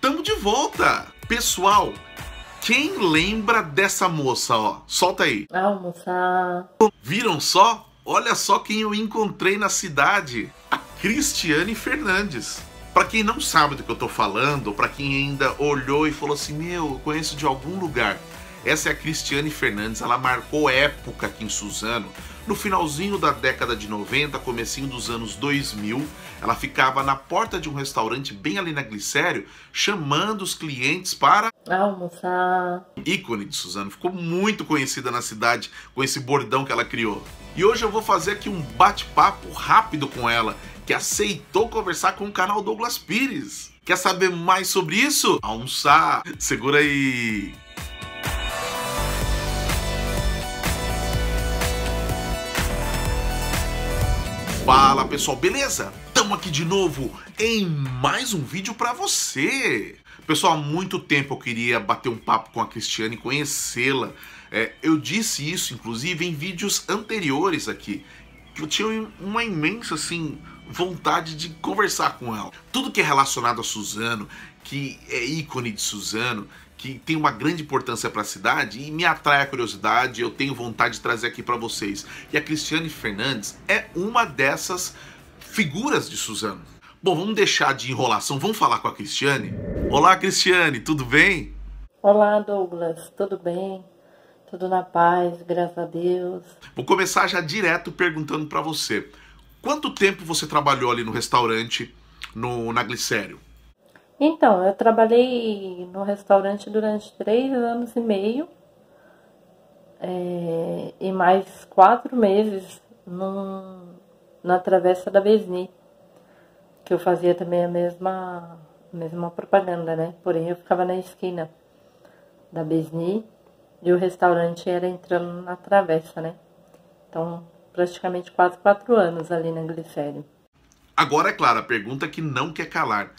Tamo de volta! Pessoal, quem lembra dessa moça, ó? Solta aí. Almoçar. Viram só? Olha só quem eu encontrei na cidade. A Cristiane Fernandes. Para quem não sabe do que eu tô falando, para quem ainda olhou e falou assim: "Meu, eu conheço de algum lugar". Essa é a Cristiane Fernandes, ela marcou época aqui em Suzano. No finalzinho da década de 90, comecinho dos anos 2000, ela ficava na porta de um restaurante bem ali na Glicério, chamando os clientes para almoçar. Ícone de Suzano, ficou muito conhecida na cidade com esse bordão que ela criou. E hoje eu vou fazer aqui um bate-papo rápido com ela, que aceitou conversar com o canal Douglas Pires. Quer saber mais sobre isso? Almoçar. Segura aí. Fala pessoal, beleza? Estamos aqui de novo em mais um vídeo para você. Pessoal, há muito tempo eu queria bater um papo com a Cristiane e conhecê-la. É, eu disse isso, inclusive, em vídeos anteriores aqui. Que eu tinha uma imensa, assim, vontade de conversar com ela. Tudo que é relacionado a Suzano, que é ícone de Suzano, que tem uma grande importância para a cidade e me atrai a curiosidade, eu tenho vontade de trazer aqui para vocês. E a Cristiane Fernandes é uma dessas figuras de Suzano. Bom, vamos deixar de enrolação, vamos falar com a Cristiane. Olá, Cristiane, tudo bem? Olá, Douglas, tudo bem? Tudo na paz, graças a Deus. Vou começar já direto perguntando para você. Quanto tempo você trabalhou ali no restaurante no, na Glicério? Então, eu trabalhei no restaurante durante três anos e meio é, e mais quatro meses num, na Travessa da Besni, que eu fazia também a mesma, mesma propaganda, né? Porém, eu ficava na esquina da Besni e o restaurante era entrando na Travessa, né? Então, praticamente quase quatro anos ali na Glicério. Agora, é claro, a pergunta que não quer calar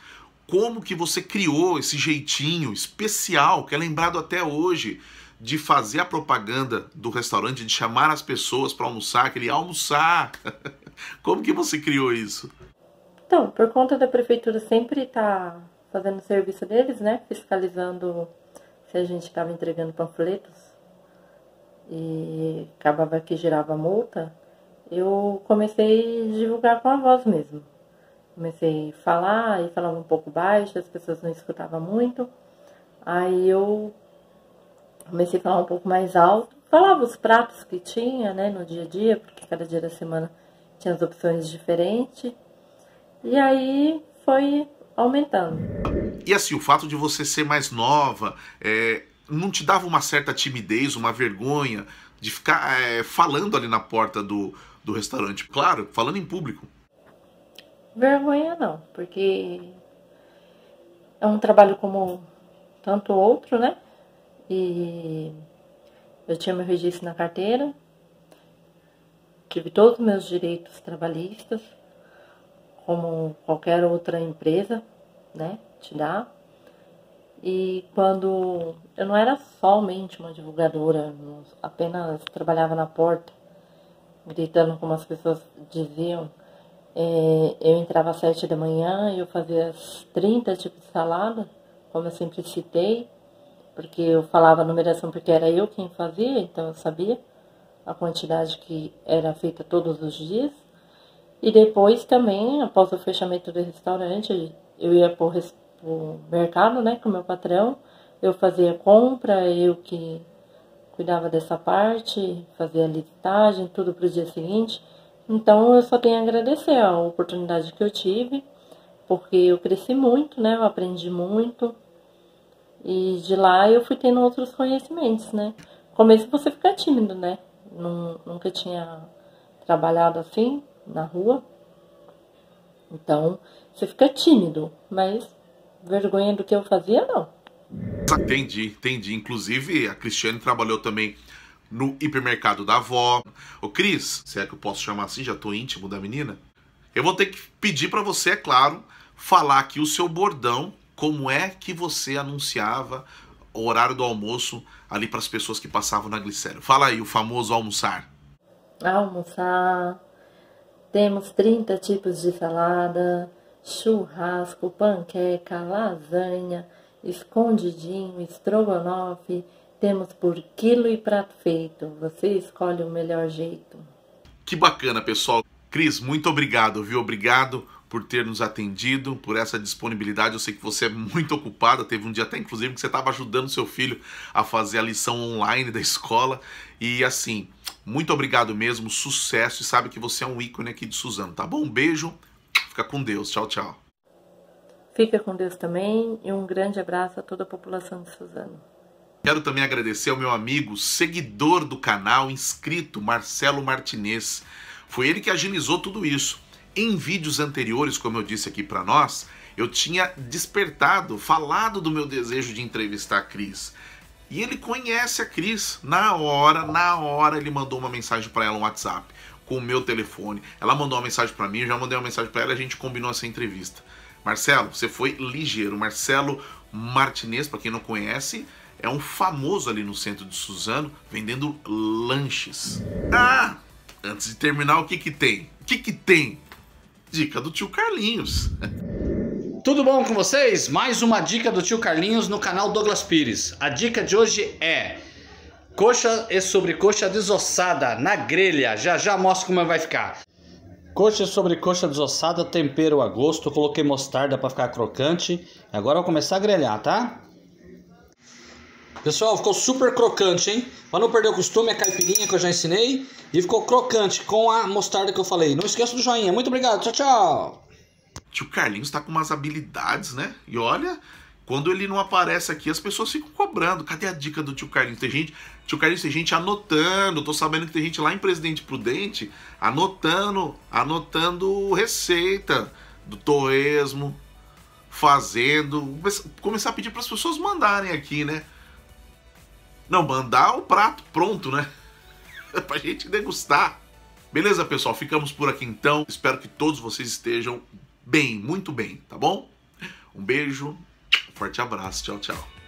como que você criou esse jeitinho especial, que é lembrado até hoje, de fazer a propaganda do restaurante, de chamar as pessoas para almoçar, aquele almoçar. como que você criou isso? Então, por conta da prefeitura sempre estar tá fazendo o serviço deles, né? Fiscalizando se a gente estava entregando panfletos e acabava que girava multa, eu comecei a divulgar com a voz mesmo. Comecei a falar e falava um pouco baixo, as pessoas não escutavam muito. Aí eu comecei a falar um pouco mais alto. Falava os pratos que tinha, né, no dia a dia, porque cada dia da semana tinha as opções diferentes. E aí foi aumentando. E assim, o fato de você ser mais nova, é, não te dava uma certa timidez, uma vergonha de ficar é, falando ali na porta do, do restaurante? Claro, falando em público. Vergonha não, porque é um trabalho como tanto outro, né? E eu tinha meu registro na carteira, tive todos os meus direitos trabalhistas, como qualquer outra empresa, né? Te dá. E quando eu não era somente uma divulgadora, apenas trabalhava na porta, gritando como as pessoas diziam, é, eu entrava às sete da manhã eu fazia 30 tipos de salada, como eu sempre citei, porque eu falava a numeração porque era eu quem fazia, então eu sabia a quantidade que era feita todos os dias. E depois também, após o fechamento do restaurante, eu ia para o mercado né, com o meu patrão, eu fazia compra, eu que cuidava dessa parte, fazia a listagem, tudo para o dia seguinte. Então eu só tenho a agradecer a oportunidade que eu tive, porque eu cresci muito, né? Eu aprendi muito. E de lá eu fui tendo outros conhecimentos, né? No começo você fica tímido, né? Nunca tinha trabalhado assim na rua. Então, você fica tímido, mas vergonha do que eu fazia, não. Entendi, entendi. Inclusive, a Cristiane trabalhou também no hipermercado da avó. Ô Cris, se é que eu posso chamar assim, já tô íntimo da menina. Eu vou ter que pedir para você, é claro, falar aqui o seu bordão, como é que você anunciava o horário do almoço ali para as pessoas que passavam na glicério. Fala aí, o famoso almoçar. Almoçar. Temos 30 tipos de salada, churrasco, panqueca, lasanha, escondidinho, estrogonofe. Temos por quilo e prato feito. Você escolhe o melhor jeito. Que bacana, pessoal. Cris, muito obrigado, viu? Obrigado por ter nos atendido, por essa disponibilidade. Eu sei que você é muito ocupada, teve um dia até inclusive que você estava ajudando seu filho a fazer a lição online da escola. E assim, muito obrigado mesmo, sucesso e sabe que você é um ícone aqui de Suzano, tá bom? Um beijo, fica com Deus, tchau, tchau. Fica com Deus também e um grande abraço a toda a população de Suzano. Quero também agradecer ao meu amigo, seguidor do canal, inscrito, Marcelo Martinez. Foi ele que agilizou tudo isso. Em vídeos anteriores, como eu disse aqui para nós, eu tinha despertado, falado do meu desejo de entrevistar a Cris. E ele conhece a Cris. Na hora, na hora, ele mandou uma mensagem para ela no WhatsApp com o meu telefone. Ela mandou uma mensagem para mim, eu já mandei uma mensagem para ela a gente combinou essa entrevista. Marcelo, você foi ligeiro. Marcelo Martinez, para quem não conhece, é um famoso ali no centro de Suzano, vendendo lanches. Ah, antes de terminar, o que que tem? O que que tem? Dica do tio Carlinhos. Tudo bom com vocês? Mais uma dica do tio Carlinhos no canal Douglas Pires. A dica de hoje é coxa e sobrecoxa desossada na grelha. Já já mostro como vai ficar. Coxa e sobrecoxa desossada, tempero a gosto. Coloquei mostarda para ficar crocante. Agora eu vou começar a grelhar, tá? Pessoal, ficou super crocante, hein? Para não perder o costume, a caipirinha que eu já ensinei. E ficou crocante com a mostarda que eu falei. Não esqueça do joinha. Muito obrigado. Tchau, tchau. Tio Carlinhos tá com umas habilidades, né? E olha, quando ele não aparece aqui, as pessoas ficam cobrando. Cadê a dica do tio Carlinhos? Tem gente, tio Carlinhos, tem gente anotando. Tô sabendo que tem gente lá em Presidente Prudente anotando, anotando receita do torresmo, fazendo. Começar a pedir para as pessoas mandarem aqui, né? Não, mandar o prato pronto, né? pra gente degustar. Beleza, pessoal? Ficamos por aqui então. Espero que todos vocês estejam bem, muito bem, tá bom? Um beijo, forte abraço, tchau, tchau.